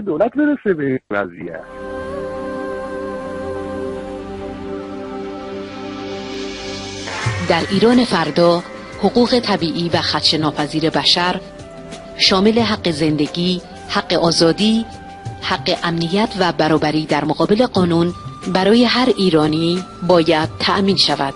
دولت برسه به این وضعیت در ایران فردا حقوق طبیعی و خدش ناپذیر بشر شامل حق زندگی، حق آزادی، حق امنیت و برابری در مقابل قانون برای هر ایرانی باید تأمین شود.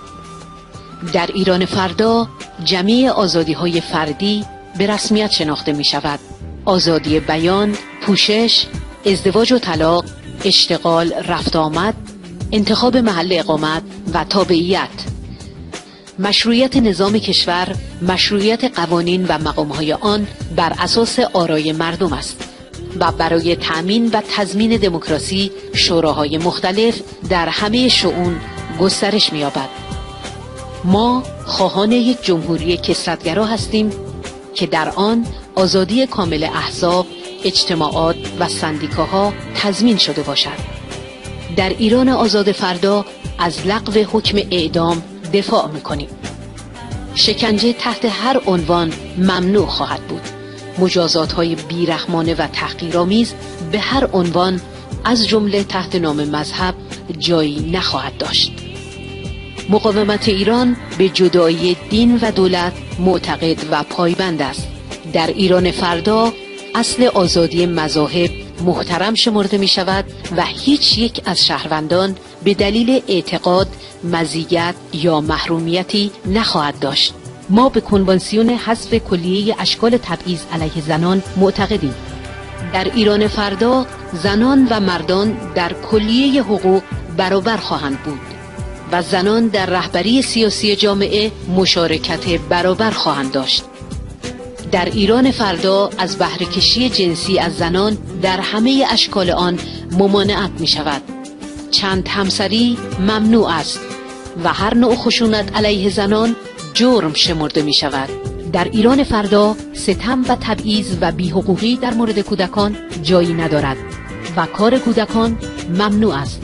در ایران فردا جمعی آزادی های فردی به رسمیت شناخته می شود. آزادی بیان، پوشش، ازدواج و طلاق، اشتغال، رفت آمد، انتخاب محل اقامت و تابعیت. مشروعیت نظام کشور مشروعیت قوانین و مقامهای آن بر اساس آرای مردم است و برای تأمین و تضمین دموکراسی شوراهای مختلف در همه شعون گسترش می‌یابد. ما خواهان یک جمهوری کسرتگرا هستیم که در آن آزادی کامل احزاب اجتماعات و سندیکاها تضمین شده باشد. در ایران آزاد فردا از لغو حکم اعدام دفاع می‌کنیم. شکنجه تحت هر عنوان ممنوع خواهد بود. مجازات های بیرحمانه و تحقیرآمیز به هر عنوان از جمله تحت نام مذهب جایی نخواهد داشت. مقاومت ایران به جدایی دین و دولت معتقد و پایبند است. در ایران فردا اصل آزادی مذاهب محترم شمرده می شود و هیچ یک از شهروندان به دلیل اعتقاد مزیت یا محرومیتی نخواهد داشت. ما به کنوانسیون حذف کلیه اشکال تبعیض علیه زنان معتقدیم. در ایران فردا زنان و مردان در کلیه حقوق برابر خواهند بود و زنان در رهبری سیاسی جامعه مشارکت برابر خواهند داشت. در ایران فردا از بهرهکشی جنسی از زنان در همه اشکال آن ممانعت می شود چند همسری ممنوع است و هر نوع خشونت علیه زنان جرم شمرده می شود در ایران فردا ستم و تبعیض و بیحقوقی در مورد کودکان جایی ندارد و کار کودکان ممنوع است.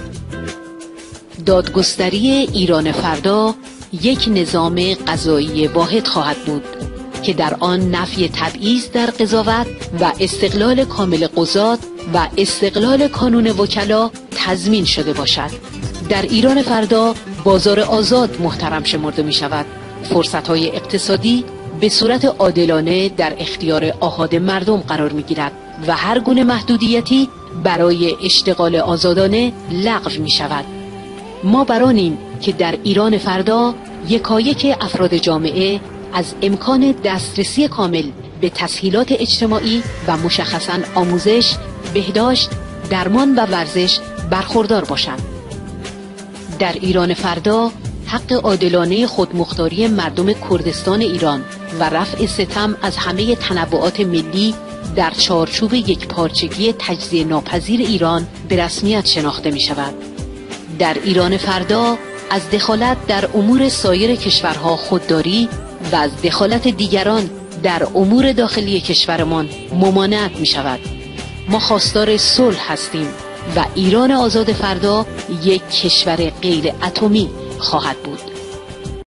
دادگستری ایران فردا یک نظام قضایی واحد خواهد بود. که در آن نفی تبعیض در قضاوت و استقلال کامل قضات و استقلال کانون وکلا تضمین شده باشد. در ایران فردا بازار آزاد محترم شمرده می شود فرصت های اقتصادی به صورت عادلانه در اختیار آهاد مردم قرار می گیرد و هر گونه محدودیتی برای اشتغال آزادانه لغو می شود ما برانیم که در ایران فردا یکایک افراد جامعه از امکان دسترسی کامل به تسهیلات اجتماعی و مشخصا آموزش، بهداشت، درمان و ورزش برخوردار باشند. در ایران فردا حق عادلانه خودمختاری مردم کردستان ایران و رفع ستم از همه تنوعات ملی در چارچوب یک پارچگی تجزیه ناپذیر ایران به رسمیت شناخته می شود. در ایران فردا از دخالت در امور سایر کشورها خودداری و از دخالت دیگران در امور داخلی کشورمان ممانعت می شود ما خواستار صلح هستیم و ایران آزاد فردا یک کشور غیر اتمی خواهد بود.